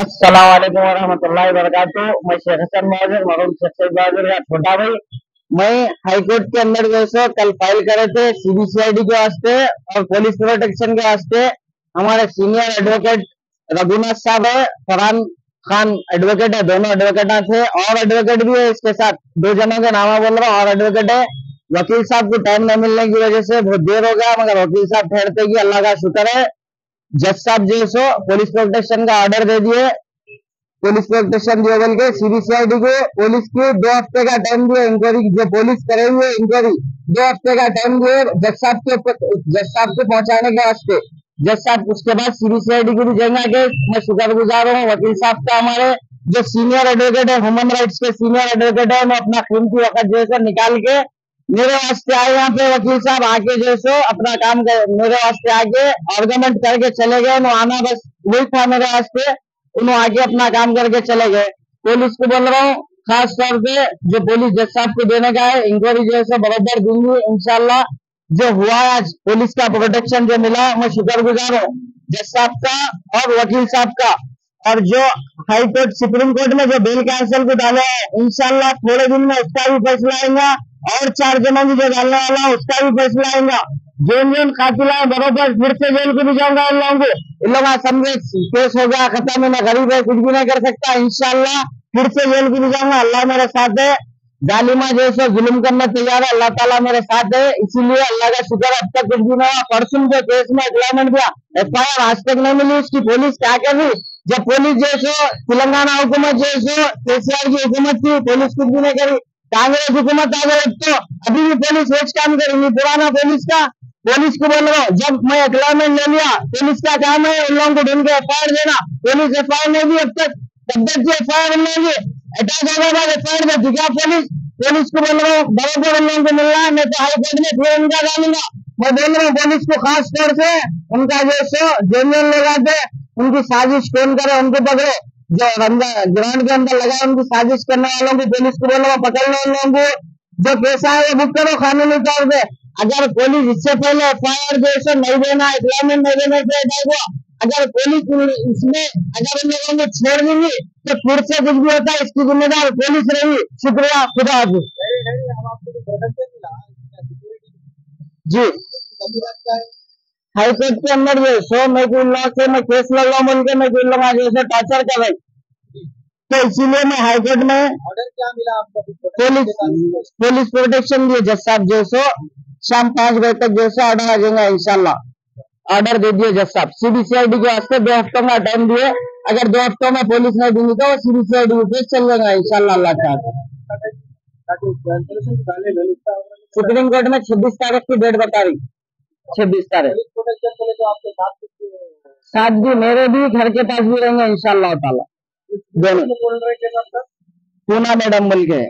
असलम वरहमतुल्लाहि वबरकातुहू मैं शेख हसन महाजन मरूम शेख सईद का छोटा भाई। मैं हाईकोर्ट के अंदर जैसे कल फ़ाइल करे थे सीबीसीआईडी के वास्ते और पुलिस प्रोटेक्शन के वास्ते। हमारे सीनियर एडवोकेट रघुनाथ साहब है, फरहान खान एडवोकेट है, दोनों एडवोकेट थे। और एडवोकेट भी है इसके साथ। दो जनों के नाम बोल रहा हूँ, और एडवोकेट है। वकील साहब को टाइम न मिलने की वजह से बहुत देर हो गया, मगर वकील साहब ठहरते कि अल्लाह का शुक्र है। जज साहब जो सो पुलिस प्रोटेक्शन का ऑर्डर दे दिए पुलिस प्रोटेक्शन बोल के सीबीसीआईडी को पुलिस की दो हफ़्ते का टाइम दिए इंक्वायरी जो पुलिस करे हुए इंक्वायरी दो हफ़्ते का टाइम दिए जज साहब के जज साहब को पहुँचाने के वास्ते। जज साहब, उसके बाद सीबीसीआईडी को भी जाएँगे के मैं शुक्र गुजार हूँ, वकील साहब का हमारे जो सीनियर एडवोकेट है ह्यूमन राइट्स के सीनियर एडवोकेट है, मैं अपना कीमती वक्त जो निकाल के मेरे वास्ते आए यहाँ पे वकील साहब, आके जो सो अपना काम कर, मेरे वास्ते आके आर्गुमेंट करके चले गए आना बस वही था मेरे वास्ते, उन्होंने आके अपना काम करके चले गए। पुलिस को बोल रहा हूँ, खास तौर पे जो पुलिस जज साहब को देने का है इंक्वायरी जो है बराबर दूँगी इनशाला जो हुआ आज, पुलिस का प्रोटेक्शन जो मिला मैं शुक्र गुजार हूँ, जज साहब का और वकील साहब का। और जो हाई कोर्ट, सुप्रीम कोर्ट में जो बेल कैंसिल को डाले हैं इनशाला थोड़े दिन में उसका भी फैसला आएगा। और चार जनों की जो डालने वाला उसका भी फैसला आएगा। जेन जेन कातिला बरोबर फिर से जेल को भी जाऊँगा इन लोगों को। इन लोग समझे, केस हो गया, खत्म है गरीब है, कुछ भी नहीं कर सकता इंशाला फिर से जेल को भी जाऊँगा, अल्लाह मेरे साथ है। जालिमा जैसे जुल्म करना तैयार है, अल्लाह ताला मेरे साथ है, इसीलिए अल्लाह का शुक्र अब तक कुछ भी नहीं हुआ। परसों के केस में एग्लामेंट दिया एफ़ आई आर आज तक नहीं मिली उसकी पुलिस क्या कर? रही जब पुलिस जैसे तेलंगाना हुकूमत जैसे केसीआर की हुकूमत थी पुलिस कुछ भी नहीं करी। कांग्रेस हुकूमत गई तो अभी भी पुलिस एक काम करेंगी पुराना पुलिस का। पुलिस को बोल रहा हूँ, जब मैं एग्लामेंट ले लिया, पुलिस का काम है, उन लोगों को ढूंढ के एफ़ देना। पुलिस एफ़ आई आर नहीं दी, अब तक तब तक जो एफ़ आई मिलेगी अटैक बाद एफ़ आई देती क्या पुलिस। पुलिस को बोल रहा हूँ, बराबर उन लोगों को मिलना है नहीं तो हाईकोर्ट में फिर उनका डालूँगा मैं बोल रहा हूँ, पुलिस को खास तौर से उनका जो सो जेन्यून लगाते उनकी साजिश कौन करे, उनको पकड़ो। जो रमज़ान ग्राउंड के अंदर लगा उनकी साजिश करने वालों की पुलिस को बोलो पकड़ने वालों को जो पैसा है वो बुक करो कानूनी तौर पे अगर पुलिस इससे पहले एफ़ आई आर जैसे नहीं देना इस्लामिक नहीं देने को अगर पुलिस इसमें अगर उन लोगों को छोड़ देंगी तो फिर से कुछ भी होता है इसकी जिम्मेदार पुलिस रही। शुक्रिया खुदा जी। हाईकोर्ट के अंदर ये सो मैं कोई लॉ से मैं केस लड़ रहा हूँ बोल के मैं कोई लोग जैसे टॉर्चर कर रही तो इसीलिए मैं हाईकोर्ट में ऑर्डर क्या मिला आपको? पुलिस पुलिस प्रोटेक्शन दिए जज साहब जो सो शाम पाँच बजे तक जैसे ऑर्डर आ जाएगा इंशाला ऑर्डर दे दिए जज साहब। सीबीसीआईडी के वास्ते दो हफ्तों का टाइम दिए। अगर दो हफ्तों में पुलिस नहीं दूँगी तो सीबीसीआईडी को केस चल जाएगा अल्लाह का सुप्रीम कोर्ट में छब्बीस तारीख की डेट बता रही। छब्बीस तारीख। साथ भी मेरे भी घर के पास भी रहेंगे दोनों पूना मैडम बोल के।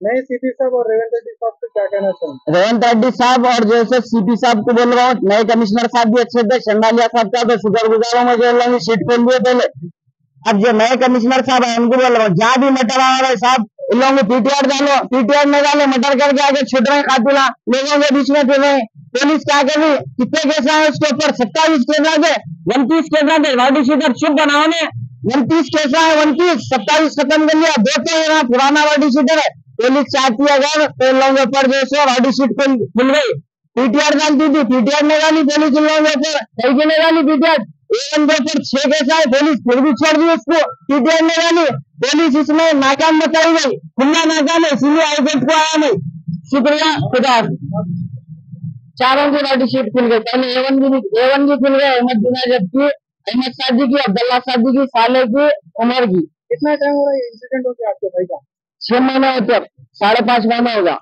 नहीं सीपी साहब और रेवंत रेड्डी साहब को क्या कहना चाहिए रेवंत रेड्डी साहब और जैसे सीपी साहब को बोल रहा हूँ नए कमिश्नर साहब भी अच्छे थे चंडालिया साहब का तो शुक्र गुजार हूँ मुझे सीट खोल दिए पहले। अब जो नए कमिश्नर साहब है उनको बोल रहा हूँ जहाँ भी मटर आ रहा है साहब इन लोगों को पीटीआर डालो पीटीआर में डालो मटर करके आगे छुट रहे खातुला लोगों के बीच में फिर पुलिस क्या कर रही कितने केस आए उसके ऊपर? सत्ताईस केस आगे उनतीस केस आगे वाडी शीटर चुप बनाओ ने उनतीस केस आए, उनतीस। सत्ताईस खत्म कर लिया। दो तो यहाँ पुराना वाडी शीटर है। पुलिस चाहती है अगर तो लोगों के ऊपर जो है वाडी शीट खुल गई। पीटीआर डालती थी पीटीआर ने डाली, पुलिस इन लोगों कई की ने डाली पीटीआर एवन के ऊपर छह केस आए, पुलिस फिर भी छोड़ दी उसको। पीटीआर ने डाली, पुलिस इसमें नाकाम बताई गई। खुला नाकाम है, इसीलिए हाईकोर्ट को आया नहीं। शुक्रिया, खुदा चारों की शीट खुल गई पहले एवन की एवन की खुल गई अहमद जबकि अहमद सादी की अब्दुल्ला सादी की साले की उमर की। कितना टाइम हो रहा है इंसिडेंट हो गया आपके भाई का? छह महीना होते साढ़े पाँच महीना होगा